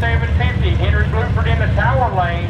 750. Henry Blue in the tower lane.